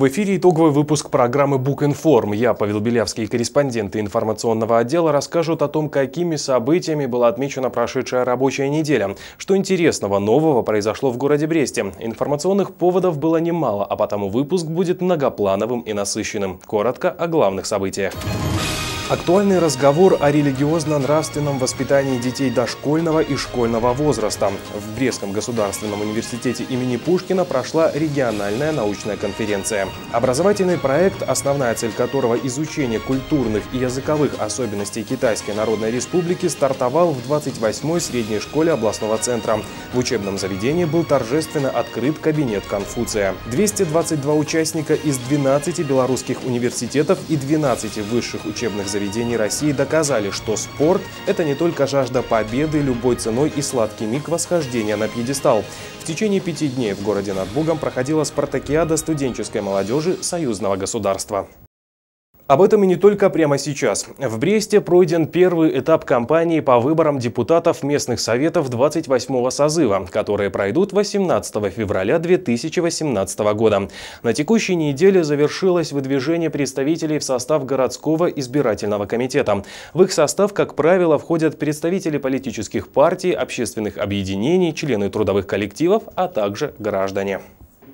В эфире итоговый выпуск программы «Букинформ». Я, Павел Белявский, корреспонденты информационного отдела расскажут о том, какими событиями была отмечена прошедшая рабочая неделя. Что интересного нового произошло в городе Бресте. Информационных поводов было немало, а потому выпуск будет многоплановым и насыщенным. Коротко о главных событиях. Актуальный разговор о религиозно-нравственном воспитании детей дошкольного и школьного возраста. В Брестском государственном университете имени Пушкина прошла региональная научная конференция. Образовательный проект, основная цель которого изучение культурных и языковых особенностей Китайской Народной Республики, стартовал в 28-й средней школе областного центра. В учебном заведении был торжественно открыт кабинет Конфуция. 222 участника из 12 белорусских университетов и 12 высших учебных заведений заведений России доказали, что спорт – это не только жажда победы любой ценой и сладкий миг восхождения на пьедестал. В течение пяти дней в городе над Бугом проходила спартакиада студенческой молодежи союзного государства. Об этом и не только прямо сейчас. В Бресте пройден первый этап кампании по выборам депутатов местных советов 28-го созыва, которые пройдут 18 февраля 2018 года. На текущей неделе завершилось выдвижение представителей в состав городского избирательного комитета. В их состав, как правило, входят представители политических партий, общественных объединений, члены трудовых коллективов, а также граждане.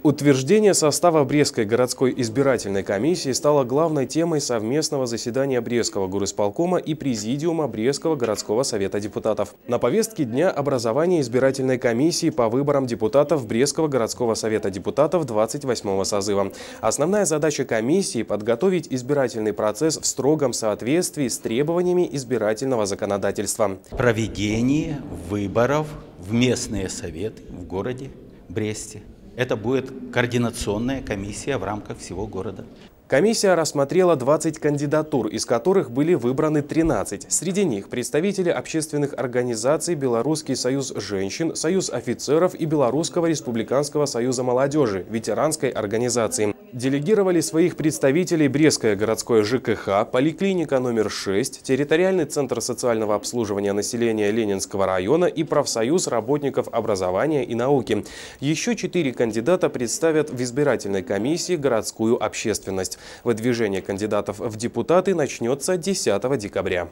Утверждение состава Брестской городской избирательной комиссии стало главной темой совместного заседания Брестского горисполкома и Президиума Брестского городского совета депутатов. На повестке дня образование избирательной комиссии по выборам депутатов Брестского городского совета депутатов 28-го созыва. Основная задача комиссии – подготовить избирательный процесс в строгом соответствии с требованиями избирательного законодательства. Проведение выборов в местные советы в городе Бресте. Это будет координационная комиссия в рамках всего города. Комиссия рассмотрела 20 кандидатур, из которых были выбраны 13. Среди них представители общественных организаций Белорусский союз женщин, Союз офицеров и Белорусского республиканского союза молодежи, ветеранской организации. Делегировали своих представителей Брестское городское ЖКХ, поликлиника номер 6, территориальный центр социального обслуживания населения Ленинского района и профсоюз работников образования и науки. Еще четыре кандидата представят в избирательной комиссии городскую общественность. Выдвижение кандидатов в депутаты начнется 10 декабря.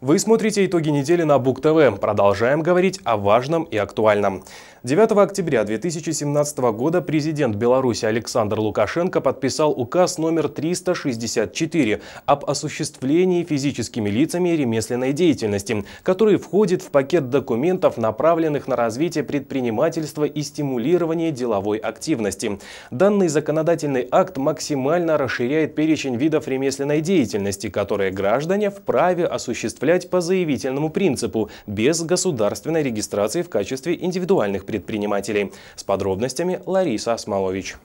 Вы смотрите итоги недели на Бук ТВ. Продолжаем говорить о важном и актуальном. 9 октября 2017 года президент Беларуси Александр Лукашенко подписал указ номер 364 об осуществлении физическими лицами ремесленной деятельности, который входит в пакет документов, направленных на развитие предпринимательства и стимулирование деловой активности. Данный законодательный акт максимально расширяет перечень видов ремесленной деятельности, которые граждане вправе осуществлять по заявительному принципу, без государственной регистрации в качестве индивидуальных предпринимателей. С подробностями Лариса Осмолович.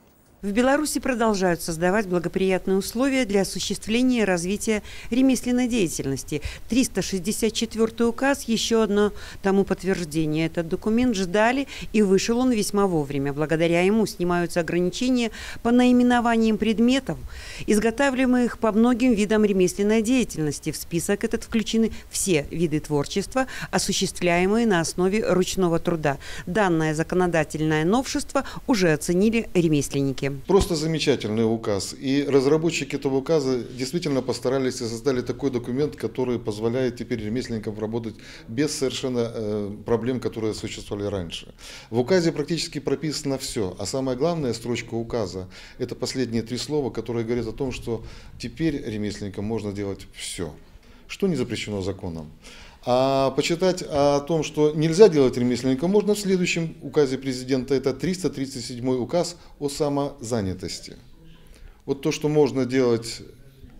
В Беларуси продолжают создавать благоприятные условия для осуществления и развития ремесленной деятельности. 364 указ – еще одно тому подтверждение. Этот документ ждали, и вышел он весьма вовремя. Благодаря ему снимаются ограничения по наименованиям предметов, изготавливаемых по многим видам ремесленной деятельности. В список этот включены все виды творчества, осуществляемые на основе ручного труда. Данное законодательное новшество уже оценили ремесленники. Просто замечательный указ. И разработчики этого указа действительно постарались и создали такой документ, который позволяет теперь ремесленникам работать без совершенно э, проблем, которые существовали раньше. В указе практически прописано все. А самая главная строчка указа – это последние три слова, которые говорят о том, что теперь ремесленникам можно делать все, что не запрещено законом. А почитать о том, что нельзя делать ремесленникам, можно в следующем указе президента. Это 337 указ о самозанятости. Вот то, что можно делать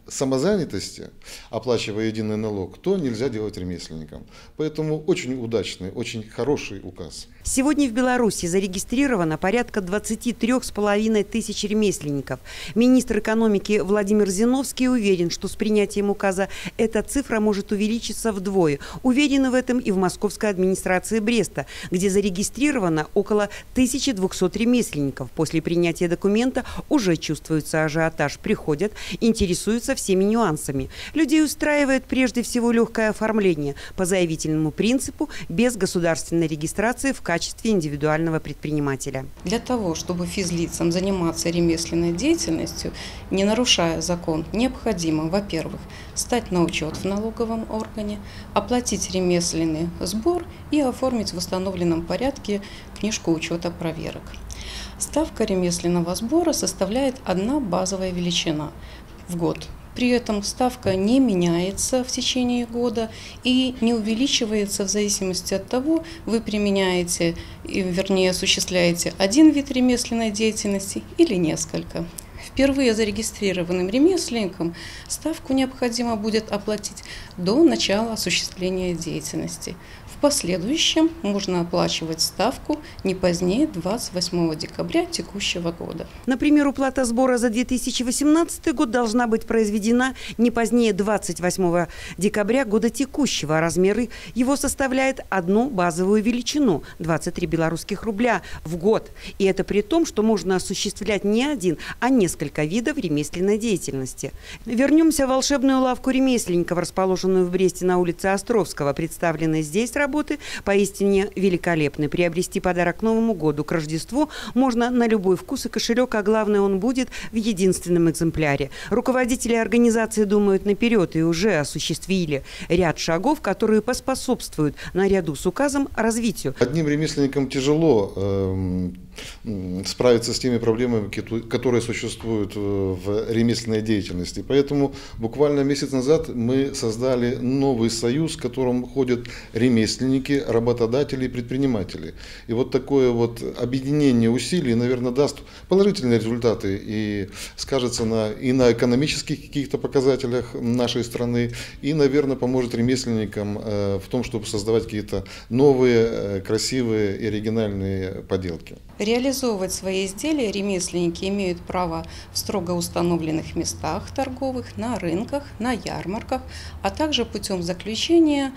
самозанятости, оплачивая единый налог, то нельзя делать ремесленникам. Поэтому очень удачный, очень хороший указ. Сегодня в Беларуси зарегистрировано порядка 23,5 тысяч ремесленников. Министр экономики Владимир Зиновский уверен, что с принятием указа эта цифра может увеличиться вдвое. Уверены в этом и в московской администрации Бреста, где зарегистрировано около 1200 ремесленников. После принятия документа уже чувствуется ажиотаж. Приходят, интересуются всеми нюансами. Людей устраивает прежде всего легкое оформление по заявительному принципу без государственной регистрации в качестве индивидуального предпринимателя. Для того, чтобы физлицам заниматься ремесленной деятельностью, не нарушая закон, необходимо, во-первых, стать на учет в налоговом органе, оплатить ремесленный сбор и оформить в установленном порядке книжку учета проверок. Ставка ремесленного сбора составляет одна базовая величина в год. При этом ставка не меняется в течение года и не увеличивается в зависимости от того, вы применяете, вернее осуществляете один вид ремесленной деятельности или несколько. Впервые зарегистрированным ремесленникам ставку необходимо будет оплатить до начала осуществления деятельности последующем можно оплачивать ставку не позднее 28 декабря текущего года. Например, уплата сбора за 2018 год должна быть произведена не позднее 28 декабря года текущего. Размеры его составляет одну базовую величину – 23 белорусских рубля в год. И это при том, что можно осуществлять не один, а несколько видов ремесленной деятельности. Вернемся в волшебную лавку ремесленников, расположенную в Бресте на улице Островского. Представленные здесь работы работы поистине великолепны. Приобрести подарок Новому году, к Рождеству можно на любой вкус и кошелек, а главное, он будет в единственном экземпляре. Руководители организации думают наперед и уже осуществили ряд шагов, которые поспособствуют наряду с указом развитию. Одним ремесленникам тяжело э, справиться с теми проблемами, которые существуют в ремесленной деятельности. Поэтому буквально месяц назад мы создали новый союз, в котором ходят ремесленники, работодатели и предприниматели. И вот такое вот объединение усилий, наверное, даст положительные результаты и скажется на, и на экономических каких-то показателях нашей страны, и, наверное, поможет ремесленникам э, в том, чтобы создавать какие-то новые, э, красивые и оригинальные поделки. Реализовывать свои изделия ремесленники имеют право в строго установленных местах торговых, на рынках, на ярмарках, а также путем заключения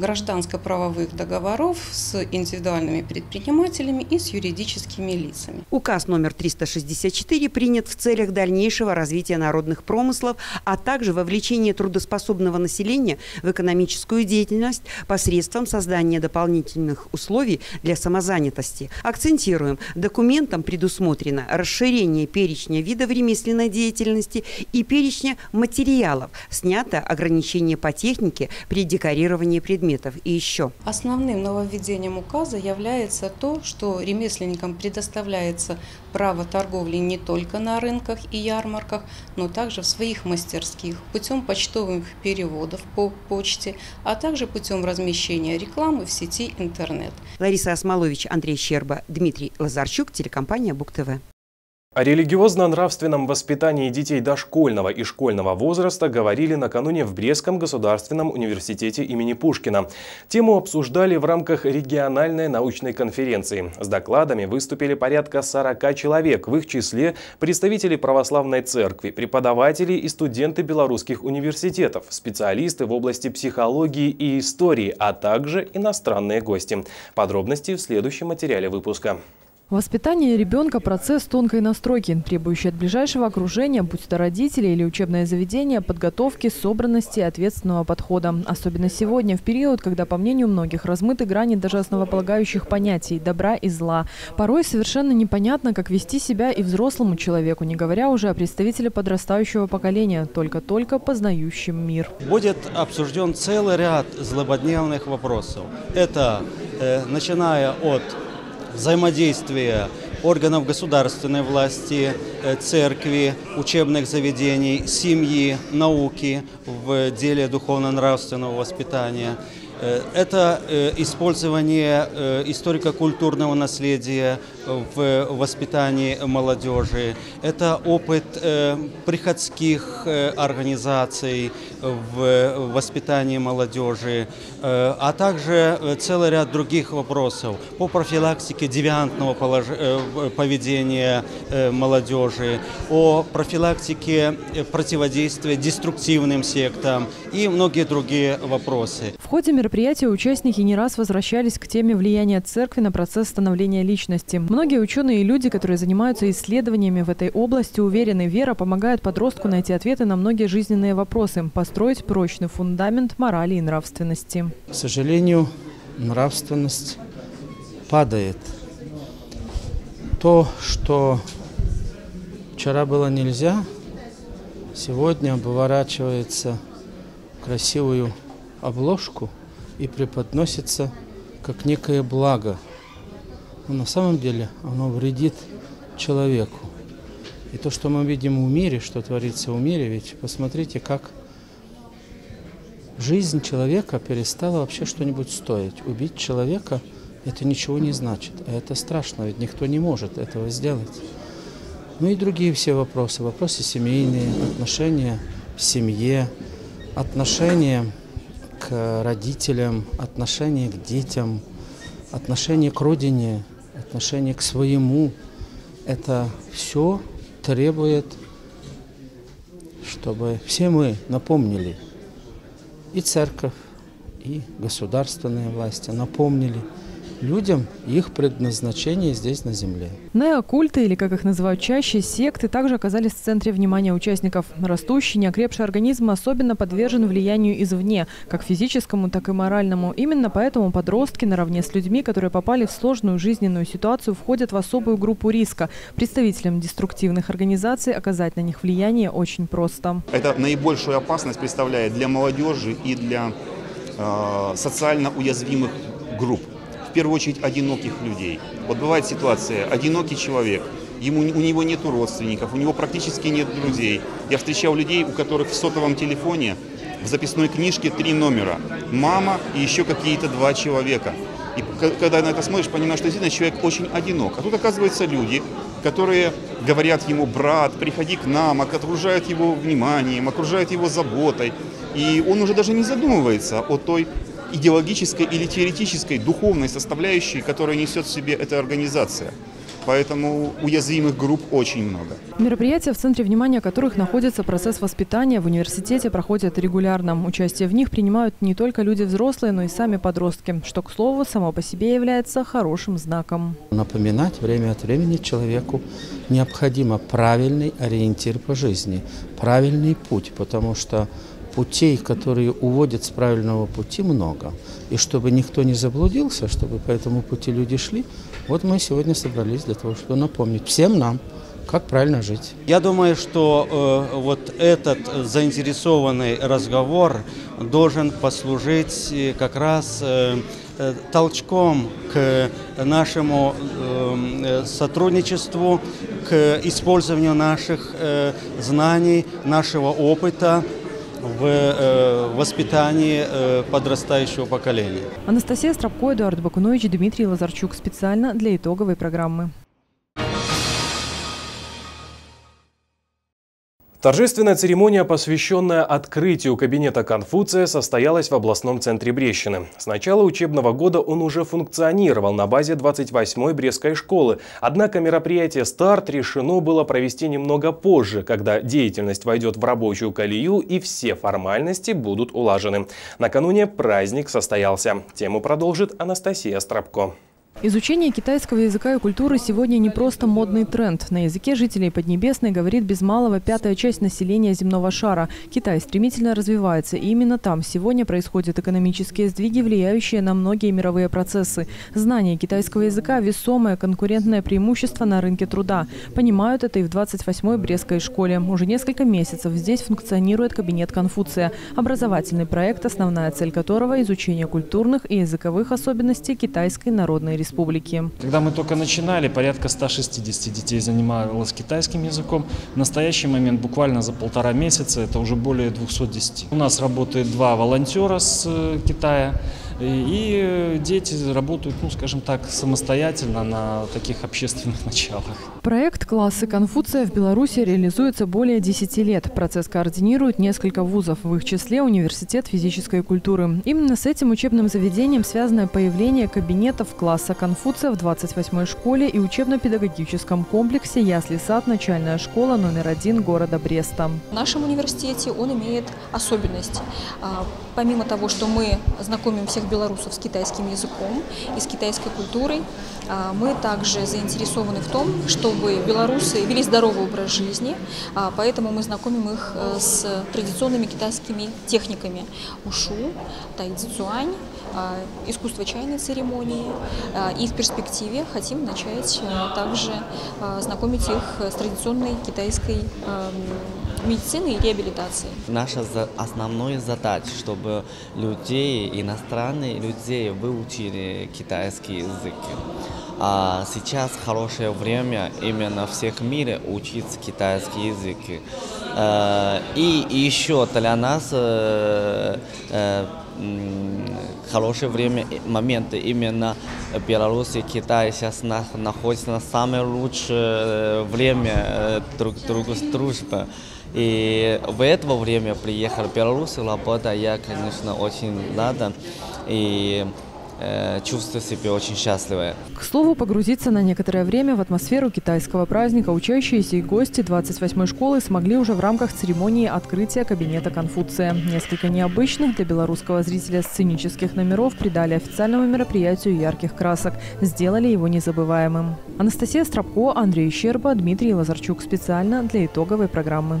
гражданско-правовых договоров с индивидуальными предпринимателями и с юридическими лицами. Указ номер 364 принят в целях дальнейшего развития народных промыслов, а также вовлечения трудоспособного населения в экономическую деятельность посредством создания дополнительных условий для самозанятости. Акцентируем, документом предусмотрено расширение перечня видов ремесленной деятельности и перечня материалов, снято ограничение по технике при декорировании предметов и еще. Основным нововведением указа является то, что ремесленникам предоставляется право торговли не только на рынках и ярмарках, но также в своих мастерских путем почтовых переводов по почте, а также путем размещения рекламы в сети интернет. Лариса Осмолович, Андрей Щерба, Дмитрий Лазарчук, телекомпания Бук-ТВ. О религиозно-нравственном воспитании детей дошкольного и школьного возраста говорили накануне в Брестском государственном университете имени Пушкина. Тему обсуждали в рамках региональной научной конференции. С докладами выступили порядка 40 человек, в их числе представители православной церкви, преподаватели и студенты белорусских университетов, специалисты в области психологии и истории, а также иностранные гости. Подробности в следующем материале выпуска. Воспитание ребенка – процесс тонкой настройки, требующий от ближайшего окружения, будь то родители или учебное заведение, подготовки, собранности и ответственного подхода. Особенно сегодня, в период, когда, по мнению многих, размыты грани даже основополагающих понятий – добра и зла. Порой совершенно непонятно, как вести себя и взрослому человеку, не говоря уже о представителе подрастающего поколения, только-только познающем мир. Будет обсужден целый ряд злободневных вопросов. Это э, начиная от взаимодействия органов государственной власти, э, церкви, учебных заведений, семьи, науки в деле духовно-нравственного воспитания – Э, это э, использование историко-культурного наследия в воспитании молодежи. Это опыт приходских организаций в воспитании молодежи, а также целый ряд других вопросов по профилактике девиантного поведения молодежи, о профилактике противодействия деструктивным сектам и многие другие вопросы. В ходе мероприятия участники не раз возвращались к теме влияния церкви на процесс становления личности. Многие ученые и люди, которые занимаются исследованиями в этой области, уверены, вера помогает подростку найти ответы на многие жизненные вопросы, построить прочный фундамент морали и нравственности. К сожалению, нравственность падает. То, что вчера было нельзя, сегодня обворачивается красивую обложку и преподносится как некое благо. Но на самом деле оно вредит человеку. И то, что мы видим в мире, что творится в мире, ведь посмотрите, как жизнь человека перестала вообще что-нибудь стоить. Убить человека – это ничего не значит. А это страшно, ведь никто не может этого сделать. Ну и другие все вопросы. Вопросы семейные, отношения в семье, отношения к родителям, отношение к детям, отношение к родине, отношение к своему. Это все требует, чтобы все мы напомнили, и церковь, и государственные власти напомнили – людям их предназначение здесь на Земле. Неокульты, или как их называют чаще, секты, также оказались в центре внимания участников. Растущий, неокрепший организм особенно подвержен влиянию извне, как физическому, так и моральному. Именно поэтому подростки наравне с людьми, которые попали в сложную жизненную ситуацию, входят в особую группу риска. Представителям деструктивных организаций оказать на них влияние очень просто. Это наибольшую опасность представляет для молодежи и для э, социально уязвимых групп первую очередь одиноких людей. Вот бывает ситуация, одинокий человек, ему, у него нет родственников, у него практически нет друзей. Я встречал людей, у которых в сотовом телефоне в записной книжке три номера. Мама и еще какие-то два человека. И когда на это смотришь, понимаешь, что действительно человек очень одинок. А тут оказываются люди, которые говорят ему, брат, приходи к нам, окружают его вниманием, окружают его заботой. И он уже даже не задумывается о той идеологической или теоретической, духовной составляющей, которую несет в себе эта организация. Поэтому уязвимых групп очень много. Мероприятия, в центре внимания которых находится процесс воспитания, в университете проходят регулярно. Участие в них принимают не только люди взрослые, но и сами подростки, что, к слову, само по себе является хорошим знаком. Напоминать время от времени человеку необходимо правильный ориентир по жизни, правильный путь, потому что путей, которые уводят с правильного пути, много. И чтобы никто не заблудился, чтобы по этому пути люди шли, вот мы сегодня собрались для того, чтобы напомнить всем нам, как правильно жить. Я думаю, что э, вот этот заинтересованный разговор должен послужить э, как раз э, э, толчком к нашему э, сотрудничеству, к использованию наших э, знаний, нашего опыта в э, воспитании э, подрастающего поколения. Анастасия Стропко, Эдуард Бакунович, Дмитрий Лазарчук. Специально для итоговой программы. Торжественная церемония, посвященная открытию кабинета Конфуция, состоялась в областном центре Брещины. С начала учебного года он уже функционировал на базе 28-й Брестской школы. Однако мероприятие «Старт» решено было провести немного позже, когда деятельность войдет в рабочую колею и все формальности будут улажены. Накануне праздник состоялся. Тему продолжит Анастасия Стропко. Изучение китайского языка и культуры сегодня не просто модный тренд. На языке жителей Поднебесной говорит без малого пятая часть населения земного шара. Китай стремительно развивается, и именно там сегодня происходят экономические сдвиги, влияющие на многие мировые процессы. Знание китайского языка – весомое конкурентное преимущество на рынке труда. Понимают это и в 28-й Брестской школе. Уже несколько месяцев здесь функционирует кабинет Конфуция. Образовательный проект, основная цель которого – изучение культурных и языковых особенностей Китайской Народной Республики республики. Когда мы только начинали, порядка 160 детей занималось китайским языком. В настоящий момент, буквально за полтора месяца, это уже более 210. У нас работает два волонтера с э, Китая. И дети работают, ну, скажем так, самостоятельно на таких общественных началах. Проект «Классы Конфуция» в Беларуси реализуется более 10 лет. Процесс координирует несколько вузов, в их числе Университет физической культуры. Именно с этим учебным заведением связано появление кабинетов класса Конфуция в 28-й школе и учебно-педагогическом комплексе «Ясли-сад. Начальная школа номер один города Бреста». В нашем университете он имеет особенность. А, помимо того, что мы знакомим всех белорусов с китайским языком и с китайской культурой, а, мы также заинтересованы в том, чтобы белорусы вели здоровый образ жизни, а, поэтому мы знакомим их э, с традиционными китайскими техниками ушу, тайцзуань, а, искусство чайной церемонии. И в перспективе хотим начать э, также знакомить их с традиционной китайской эм, медицины и реабилитации. Наша основная задача, чтобы людей, иностранные людей выучили китайский язык. А сейчас хорошее время именно всех мире учить китайский язык. Э, и еще для нас э, э, хорошее время, моменты именно Беларусь и Китай сейчас находятся на самое лучшее время друг друга дружбы. И в это время приехал в Беларусь, работа я, конечно, очень рада. И Э, чувствую себя очень счастливой. К слову, погрузиться на некоторое время в атмосферу китайского праздника учащиеся и гости 28-й школы смогли уже в рамках церемонии открытия кабинета Конфуция. Несколько необычных для белорусского зрителя сценических номеров придали официальному мероприятию ярких красок, сделали его незабываемым. Анастасия Стропко, Андрей Щерба, Дмитрий Лазарчук специально для итоговой программы.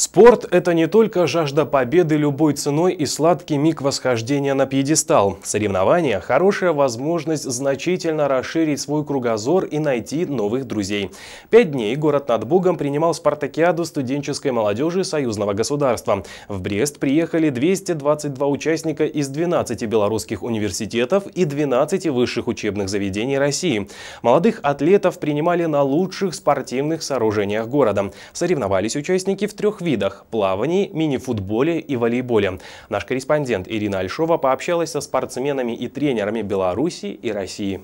Спорт – это не только жажда победы любой ценой и сладкий миг восхождения на пьедестал. Соревнования – хорошая возможность значительно расширить свой кругозор и найти новых друзей. Пять дней город над Бугом принимал спартакиаду студенческой молодежи союзного государства. В Брест приехали 222 участника из 12 белорусских университетов и 12 высших учебных заведений России. Молодых атлетов принимали на лучших спортивных сооружениях города. Соревновались участники в трех видах – плавании, мини-футболе и волейболе. Наш корреспондент Ирина Альшова пообщалась со спортсменами и тренерами Беларуси и России.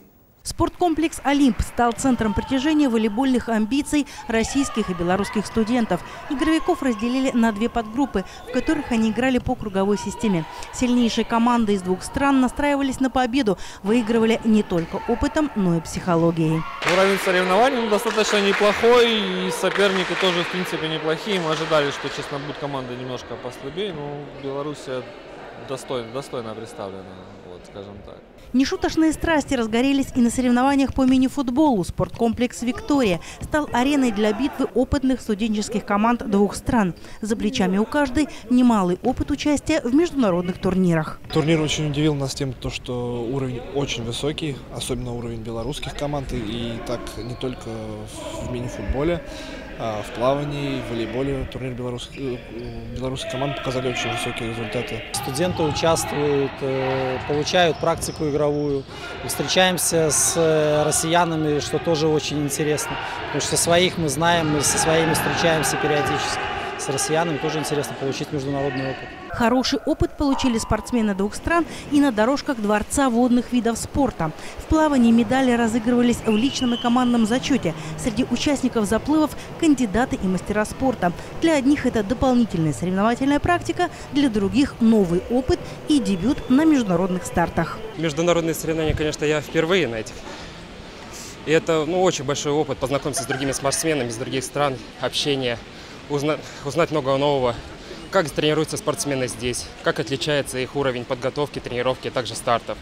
Спорткомплекс «Олимп» стал центром притяжения волейбольных амбиций российских и белорусских студентов. Игровиков разделили на две подгруппы, в которых они играли по круговой системе. Сильнейшие команды из двух стран настраивались на победу, выигрывали не только опытом, но и психологией. Уровень соревнований ну, достаточно неплохой, и соперники тоже, в принципе, неплохие. Мы ожидали, что, честно, будет команда немножко послабее, но Беларусь достойно, достойно представлена, вот, скажем так. Нешуточные страсти разгорелись и на соревнованиях по мини-футболу. Спорткомплекс «Виктория» стал ареной для битвы опытных студенческих команд двух стран. За плечами у каждой немалый опыт участия в международных турнирах. Турнир очень удивил нас тем, что уровень очень высокий, особенно уровень белорусских команд. И так не только в мини-футболе, в плавании, в волейболе турнир белорусских, э, белорусских команд показали очень высокие результаты. Студенты участвуют, э, получают практику игровую. Встречаемся с э, россиянами, что тоже очень интересно. Потому что своих мы знаем, мы со своими встречаемся периодически. С россиянами тоже интересно получить международный опыт. Хороший опыт получили спортсмены двух стран и на дорожках Дворца водных видов спорта. В плавании медали разыгрывались в личном и командном зачете. Среди участников заплывов – кандидаты и мастера спорта. Для одних это дополнительная соревновательная практика, для других – новый опыт и дебют на международных стартах. Международные соревнования, конечно, я впервые на этих. И это ну, очень большой опыт, познакомиться с другими спортсменами из других стран, общение, узнать, узнать много нового. Как тренируются спортсмены здесь, как отличается их уровень подготовки, тренировки, а также стартов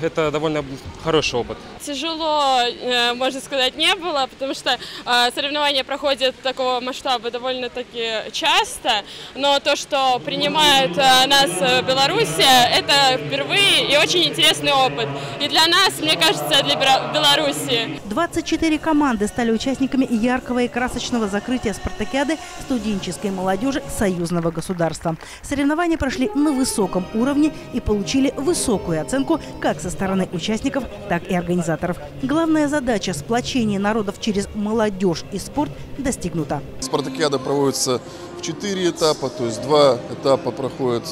это довольно хороший опыт. Тяжело, э, можно сказать, не было, потому что э, соревнования проходят такого масштаба довольно-таки часто, но то, что принимают э, нас в Беларуси, это впервые и очень интересный опыт. И для нас, мне кажется, для Беларуси. 24 команды стали участниками яркого и красочного закрытия спартакиады студенческой молодежи союзного государства. Соревнования прошли на высоком уровне и получили высокую оценку как со стороны участников, так и организаторов. Главная задача – сплочение народов через молодежь и спорт достигнута. Спартакиада проводится в четыре этапа, то есть два этапа проходят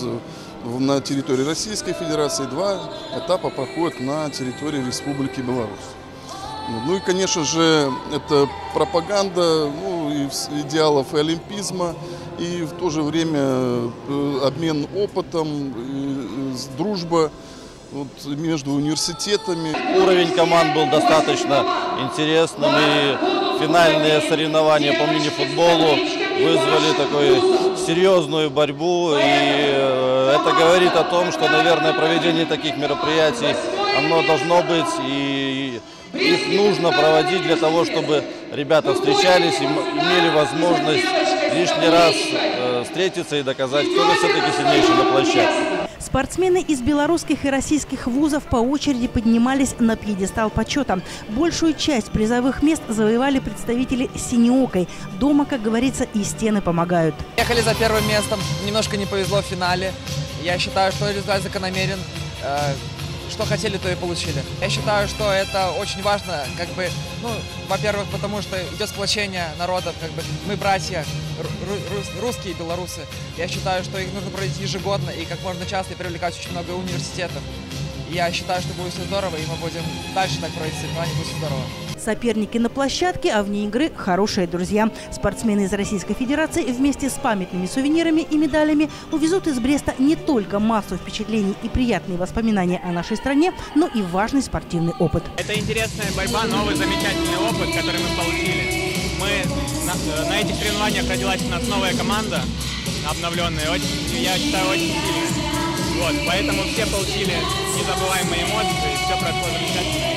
на территории Российской Федерации, два этапа проходят на территории Республики Беларусь. Ну и, конечно же, это пропаганда ну, идеалов и олимпизма, и в то же время э, обмен опытом, дружба вот, между университетами. Уровень команд был достаточно интересным, и финальные соревнования по мини-футболу вызвали такую серьезную борьбу, и э, это говорит о том, что, наверное, проведение таких мероприятий, оно должно быть, и их нужно проводить для того, чтобы ребята встречались и имели возможность лишний раз э, встретиться и доказать, кто же все-таки сильнейший на площадке. Спортсмены из белорусских и российских вузов по очереди поднимались на пьедестал почета. Большую часть призовых мест завоевали представители Синеокой. Дома, как говорится, и стены помогают. Ехали за первым местом, немножко не повезло в финале. Я считаю, что результат закономерен. Что хотели, то и получили. Я считаю, что это очень важно, как бы, ну, во-первых, потому что идет сплочение народов, как бы мы братья, русские и белорусы. Я считаю, что их нужно проводить ежегодно и как можно часто привлекать очень много университетов. Я считаю, что будет все здорово, и мы будем дальше так проводить соревнования, будет все здорово. Соперники на площадке, а вне игры хорошие друзья. Спортсмены из Российской Федерации вместе с памятными сувенирами и медалями увезут из Бреста не только массу впечатлений и приятные воспоминания о нашей стране, но и важный спортивный опыт. Это интересная борьба, новый замечательный опыт, который мы получили. Мы на, на этих соревнованиях родилась у нас новая команда, обновленная, очень, я считаю, очень сильная. Вот, поэтому все получили незабываемые эмоции, все прошло замечательно.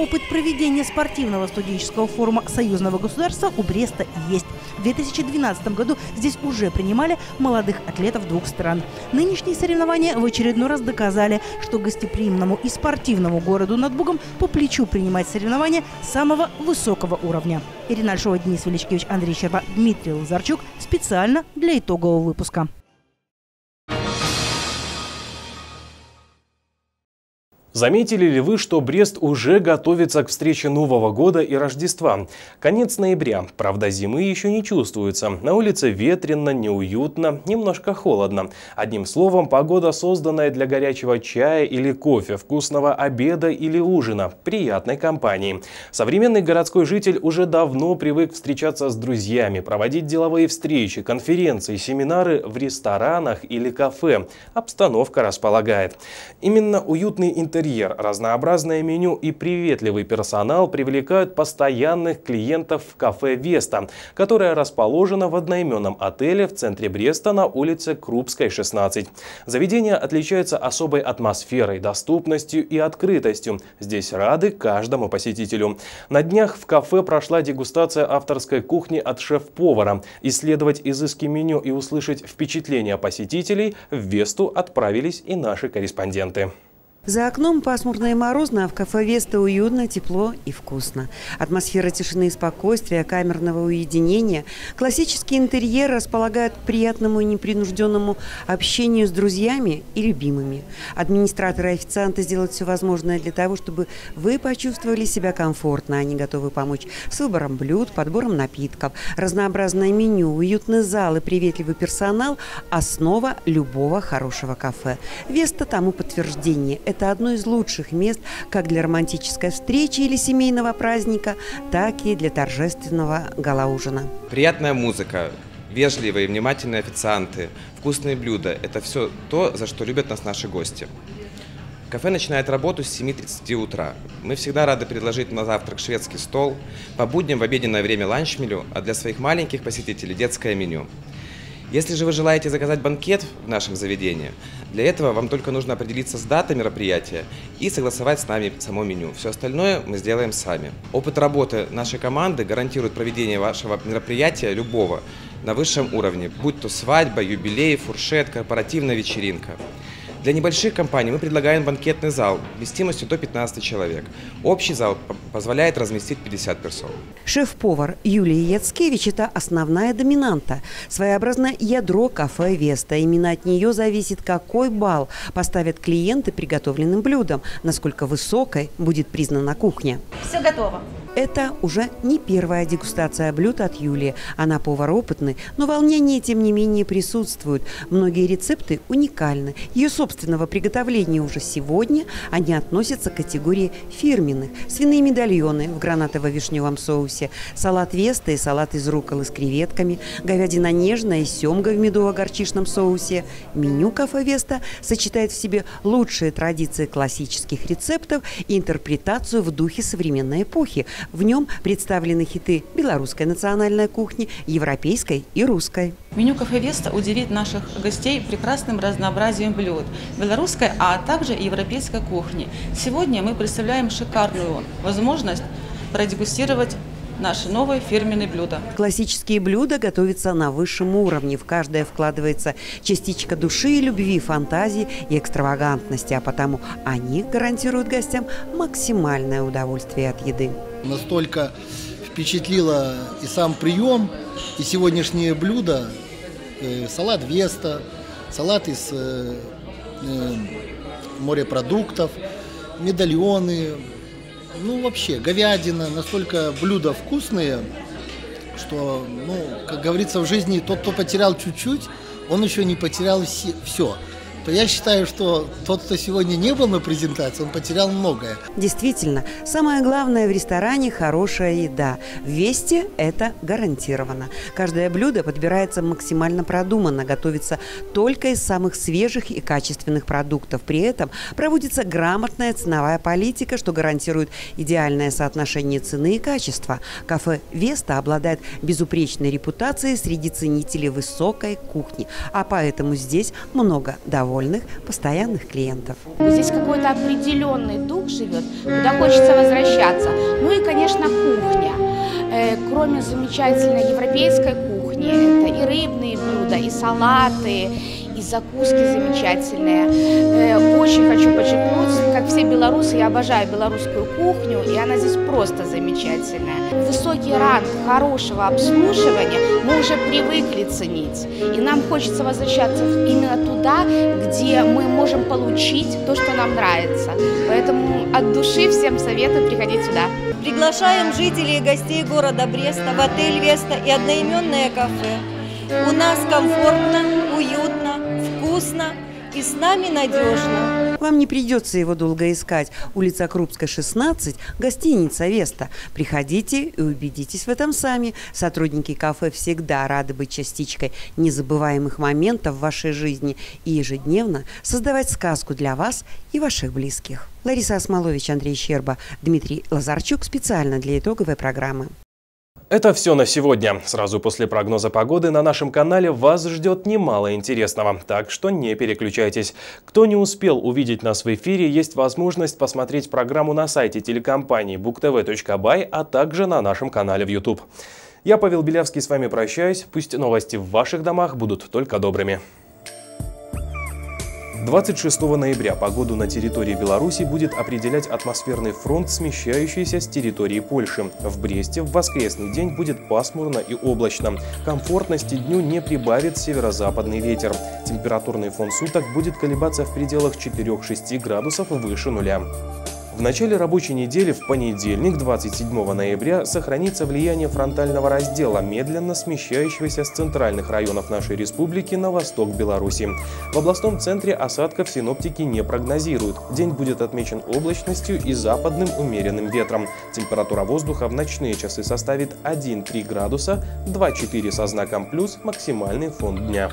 Опыт проведения спортивного студенческого форума союзного государства у Бреста есть. В 2012 году здесь уже принимали молодых атлетов двух стран. Нынешние соревнования в очередной раз доказали, что гостеприимному и спортивному городу над Бугом по плечу принимать соревнования самого высокого уровня. Ирина Альшова, Денис Величкевич, Андрей Щерба, Дмитрий Лазарчук. Специально для итогового выпуска. Заметили ли вы, что Брест уже готовится к встрече Нового года и Рождества? Конец ноября, правда зимы еще не чувствуется. На улице ветрено, неуютно, немножко холодно. Одним словом, погода созданная для горячего чая или кофе, вкусного обеда или ужина, приятной компании. Современный городской житель уже давно привык встречаться с друзьями, проводить деловые встречи, конференции, семинары в ресторанах или кафе. Обстановка располагает. Именно уютный интерьер интерьер, разнообразное меню и приветливый персонал привлекают постоянных клиентов в кафе «Веста», которое расположено в одноименном отеле в центре Бреста на улице Крупской, 16. Заведение отличается особой атмосферой, доступностью и открытостью. Здесь рады каждому посетителю. На днях в кафе прошла дегустация авторской кухни от шеф-повара. Исследовать изыски меню и услышать впечатления посетителей в Весту отправились и наши корреспонденты. За окном пасмурно и морозно, а в кафе «Веста» уютно, тепло и вкусно. Атмосфера тишины и спокойствия, камерного уединения, классический интерьер располагают к приятному и непринужденному общению с друзьями и любимыми. Администраторы и официанты сделают все возможное для того, чтобы вы почувствовали себя комфортно. Они готовы помочь с выбором блюд, подбором напитков. Разнообразное меню, уютный зал и приветливый персонал – основа любого хорошего кафе. «Веста» тому подтверждение – это одно из лучших мест как для романтической встречи или семейного праздника, так и для торжественного галаужина. Приятная музыка, вежливые, внимательные официанты, вкусные блюда – это все то, за что любят нас наши гости. Кафе начинает работу с 7.30 утра. Мы всегда рады предложить на завтрак шведский стол, по будням в обеденное время ланч-меню, а для своих маленьких посетителей детское меню. Если же вы желаете заказать банкет в нашем заведении, для этого вам только нужно определиться с датой мероприятия и согласовать с нами само меню. Все остальное мы сделаем сами. Опыт работы нашей команды гарантирует проведение вашего мероприятия любого на высшем уровне, будь то свадьба, юбилей, фуршет, корпоративная вечеринка. Для небольших компаний мы предлагаем банкетный зал вместимостью до 15 человек. Общий зал позволяет разместить 50 персон. Шеф-повар Юлия Яцкевич – это основная доминанта. Своеобразное ядро кафе «Веста». Именно от нее зависит, какой балл поставят клиенты приготовленным блюдом, насколько высокой будет признана кухня. Все готово. Это уже не первая дегустация блюд от Юлии. Она повар опытный, но волнение, тем не менее, присутствует. Многие рецепты уникальны. Ее собственного приготовления уже сегодня они относятся к категории фирменных. Свиные медальоны в гранатово-вишневом соусе, салат веста и салат из руколы с креветками, говядина нежная и семга в медово-горчичном соусе. Меню кафе Веста сочетает в себе лучшие традиции классических рецептов и интерпретацию в духе современной эпохи. В нем представлены хиты белорусской национальной кухни, европейской и русской. Меню кафе Веста удивит наших гостей прекрасным разнообразием блюд белорусской, а также европейской кухни. Сегодня мы представляем шикарную возможность продегустировать наши новые фирменные блюда. Классические блюда готовятся на высшем уровне. В каждое вкладывается частичка души любви, фантазии и экстравагантности, а потому они гарантируют гостям максимальное удовольствие от еды. Настолько впечатлило и сам прием, и сегодняшние блюда. Э, салат Веста, салат из э, э, морепродуктов, медальоны, ну вообще говядина, настолько блюда вкусные, что, ну, как говорится в жизни, тот, кто потерял чуть-чуть, он еще не потерял все то я считаю, что тот, кто сегодня не был на презентации, он потерял многое. Действительно, самое главное в ресторане – хорошая еда. В Весте это гарантированно. Каждое блюдо подбирается максимально продуманно, готовится только из самых свежих и качественных продуктов. При этом проводится грамотная ценовая политика, что гарантирует идеальное соотношение цены и качества. Кафе «Веста» обладает безупречной репутацией среди ценителей высокой кухни, а поэтому здесь много довольных довольных постоянных клиентов. Здесь какой-то определенный дух живет, куда хочется возвращаться. Ну и, конечно, кухня. Э, кроме замечательной европейской кухни, это и рыбные блюда, и салаты, и закуски замечательные. Э, очень хочу подчеркнуть, как все белорусы, я обожаю белорусскую кухню, и она здесь просто замечательная. Высокий ранг хорошего обслуживания мы уже привыкли ценить, и нам хочется возвращаться именно туда, где мы можем получить то, что нам нравится. Поэтому от души всем советую приходить сюда. Приглашаем жителей и гостей города Бреста в отель Веста и одноименное кафе. У нас комфортно, уютно, вкусно и с нами надежно. Вам не придется его долго искать. Улица Крупская, 16, гостиница «Веста». Приходите и убедитесь в этом сами. Сотрудники кафе всегда рады быть частичкой незабываемых моментов в вашей жизни и ежедневно создавать сказку для вас и ваших близких. Лариса Осмолович, Андрей Щерба, Дмитрий Лазарчук специально для итоговой программы. Это все на сегодня. Сразу после прогноза погоды на нашем канале вас ждет немало интересного, так что не переключайтесь. Кто не успел увидеть нас в эфире, есть возможность посмотреть программу на сайте телекомпании booktv.by, а также на нашем канале в YouTube. Я, Павел Белявский, с вами прощаюсь. Пусть новости в ваших домах будут только добрыми. 26 ноября погоду на территории Беларуси будет определять атмосферный фронт, смещающийся с территории Польши. В Бресте в воскресный день будет пасмурно и облачно. Комфортности дню не прибавит северо-западный ветер. Температурный фон суток будет колебаться в пределах 4-6 градусов выше нуля. В начале рабочей недели в понедельник, 27 ноября, сохранится влияние фронтального раздела, медленно смещающегося с центральных районов нашей республики на восток Беларуси. В областном центре осадков синоптики не прогнозируют. День будет отмечен облачностью и западным умеренным ветром. Температура воздуха в ночные часы составит 1-3 градуса, 2-4 со знаком плюс, максимальный фон дня.